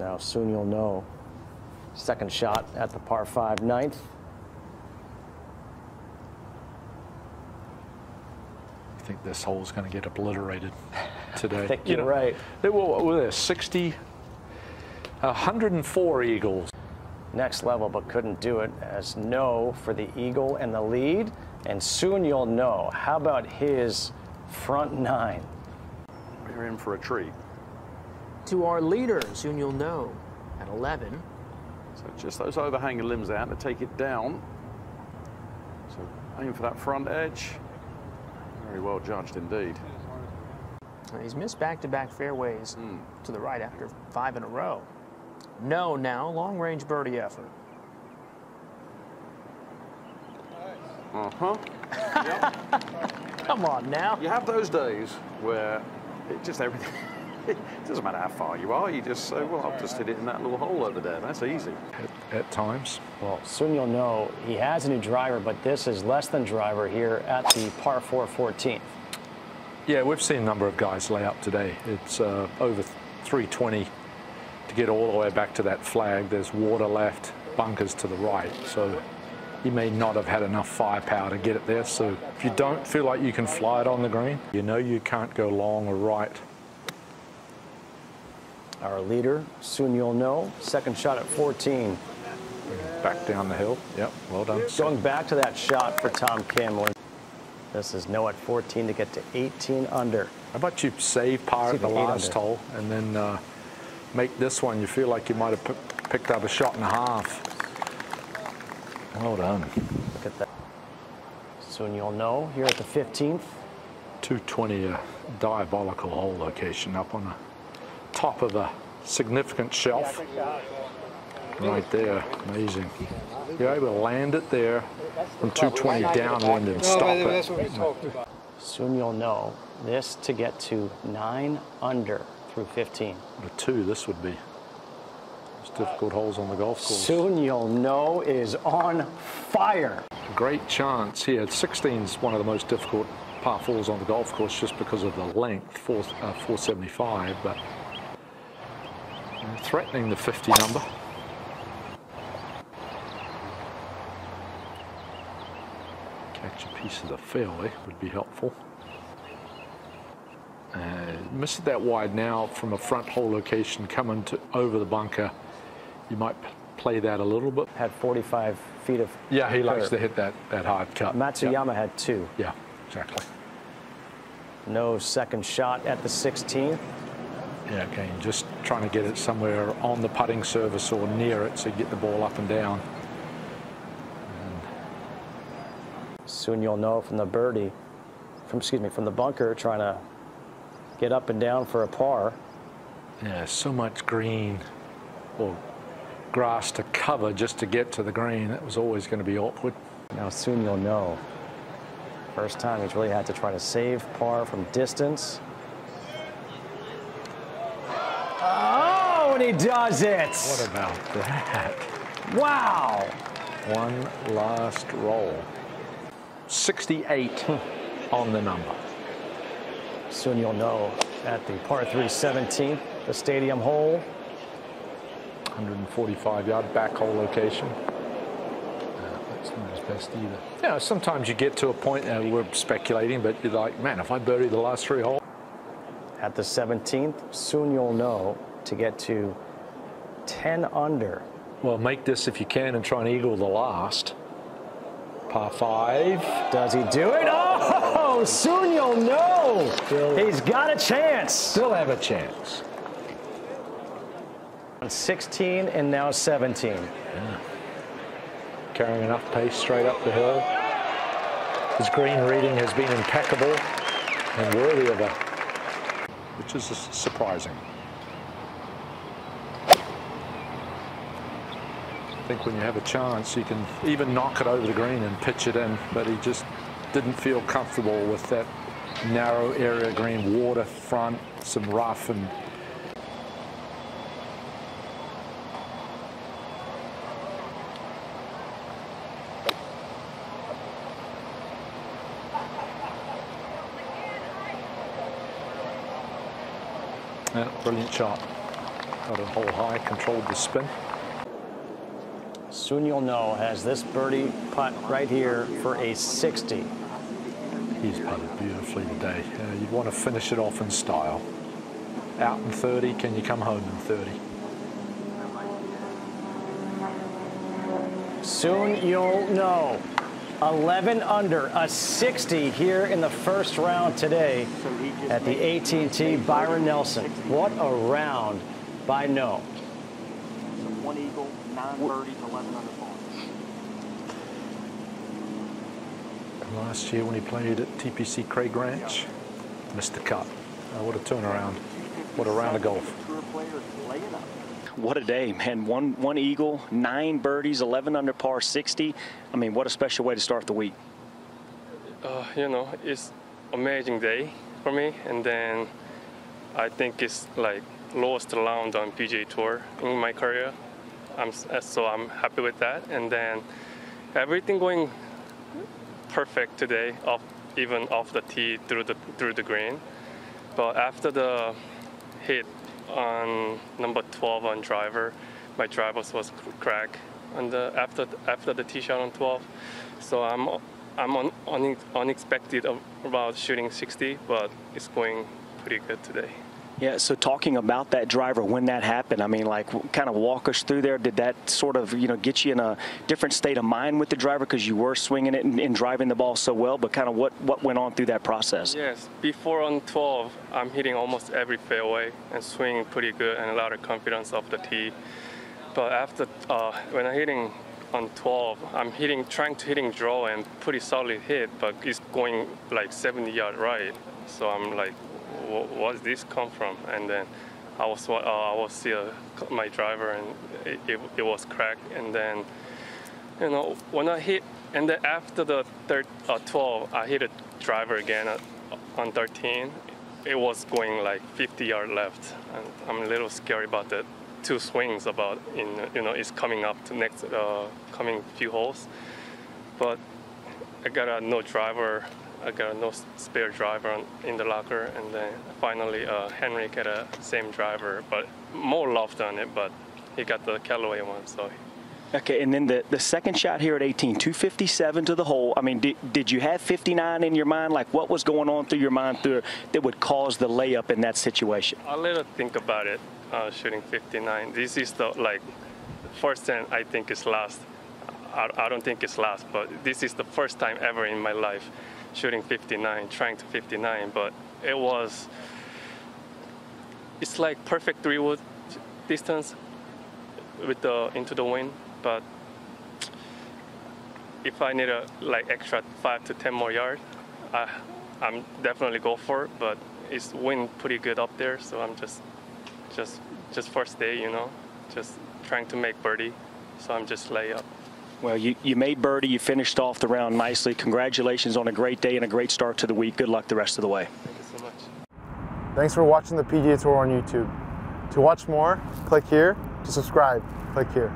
Now Seung-yul Noh. Second shot at the par 5 ninth. I think this hole is going to get obliterated today. I think you're right. There were, were there 60, 104 eagles. Next level, but couldn't do it as Noh for the Eagle and the lead. And Seung-yul Noh. How about his front nine? We're in for a treat. To our leader, Seung-yul Noh, at 11. So just those overhanging limbs out to take it down. So aim for that front edge. Very well judged indeed. He's missed back-to-back fairways to the right after five in a row. Noh now, long-range birdie effort. Uh-huh. Come on now. You have those days where it just everything, it doesn't matter how far you are, you just say, well, I'll just hit it in that little hole over there. That's easy. At, at times. Well, Seung-yul Noh he has a new driver, but this is less than driver here at the par 4 14th. Yeah, we've seen a number of guys lay up today. It's uh, over 320 to get all the way back to that flag. There's water left, bunkers to the right. So you may not have had enough firepower to get it there. So if you don't feel like you can fly it on the green, you know you can't go long or right. Our leader, Seung-yul Noh, second shot at 14. Back down the hill. Yep, well done. Going back to that shot for Tom Kim. This is Noh at 14 to get to 18 under. How about you save par at the last hole and then uh, make this one, you feel like you might have picked up a shot and a half. Well done. Look at that. Seung-yul Noh here at the 15th. 220, a diabolical hole location up on the top of a significant shelf. Right there, amazing. You're able to land it there from 220 downwind and stop it. Seung-yul Noh this to get to 9 under through 15. The two, this would be. It's difficult holes on the golf course. Soon you'll know is on fire. Great chance here. 16 is one of the most difficult par fours on the golf course just because of the length, four, uh, 475, but threatening the 50 number. Catch a piece of the fairway would be helpful. Uh, missed it that wide now from a front hole location coming to over the bunker. You might play that a little bit. Had 45 feet of. Yeah, he likes to hit that, that hard cut. Matsuyama had two. Yeah, exactly. Noh second shot at the 16th. Yeah, again, just trying to get it somewhere on the putting surface or near it so you get the ball up and down. Seung-yul Noh from the birdie, from excuse me, from the bunker, trying to get up and down for a par. Yeah, so much green or grass to cover just to get to the green. That was always going to be awkward. Now Seung-yul Noh. First time he's really had to try to save par from distance. He does it! What about that? Wow! One last roll. 68 on the number. Seung-yul Noh at the par 3 17th, the stadium hole. 145 yard back hole location. Uh, that's not his best either. Yeah, sometimes you get to a point, uh, we're speculating, but you're like, man, if I birdie the last three holes, At the 17th, soon you'll know to get to 10 under. well, make this if you can and try and eagle the last. Par five. Does he do it? Oh, Seung-yul Noh. He's got a chance. Still have a chance. On 16 and now 17. Carrying enough pace straight up the hill. His green reading has been impeccable and worthy of a, which is surprising. Think when you have a chance, you can even knock it over the green and pitch it in, but he just didn't feel comfortable with that narrow area green, water front, some rough, and yeah, brilliant shot. Got a hole high, controlled the spin. Seung-yul Noh has this birdie putt right here for a 60. He's putted beautifully today. Uh, you'd want to finish it off in style. Out in 30, can you come home in 30? Seung-yul Noh. 11 under, a 60 here in the first round today at the AT&T Byron Nelson. What a round by Noh. one eagle, nine birdies, 11 under par. Last year when he played at TPC Craig Ranch, missed the cut. Uh, what a turnaround. What a round of golf. Tour players laying up. What a day, man. One, one eagle, nine birdies, 11 under par, 60. I mean, what a special way to start the week. uh, you know, it's amazing day for me. And then I think it's like lowest round on PGA Tour in my career. I'm uh, so I'm happy with that. And then everything going perfect today, off even off the tee through the through the green. But after the hit on number 12 on driver, my driver was crack on the after after the tee shot on 12. So I'm I'm on unexpected about shooting 60, but it's going pretty good today. Yeah, so talking about that driver when that happened, I mean, like, kind of walk us through there. Did that sort of, you know, get you in a different state of mind with the driver because you were swinging it and, and driving the ball so well? But kind of what, what went on through that process? Yes, before on 12, I'm hitting almost every fairway and swinging pretty good and a lot of confidence off the tee. But after uh, when I'm hitting on 12, I'm hitting trying to hitting draw and pretty solid hit, but it's going like 70 yard right. So I'm like, "Wh- what this come from? And then I was uh, I was see uh, my driver and it, it, it was cracked. And then you know when I hit and then after the third uh, 12, I hit a driver again at, on 13. It was going like 50 yard left, and I'm a little scared about the two swings about in you know it's coming up to next uh, coming few holes, but I got a no driver. I got a no spare driver on, in the locker, and then finally uh, Henry got a same driver, but more loft on it. But he got the Callaway one, so Okay, and then the, the second shot here at 18, 257 to the hole. I mean, did, did you have 59 in your mind? Like, what was going on through your mind through, that would cause the layup in that situation? A little think about it, uh, shooting 59. This is the like first time I think it's last. I, I don't think it's last, but this is the first time ever in my life shooting 59, trying to 59. But it was, it's like perfect three wood distance with the into the wind. But if I need a like extra five to 10 more yards, I, I'm definitely go for it. But it's wind pretty good up there, so I'm just just just first day, you know, just trying to make birdie. So I'm just lay up. Well, you, you made birdie. You finished off the round nicely. Congratulations on a great day and a great start to the week. Good luck the rest of the way. Thank you so much. Thanks for watching the PGA Tour on YouTube. To watch more, click here. To subscribe, click here.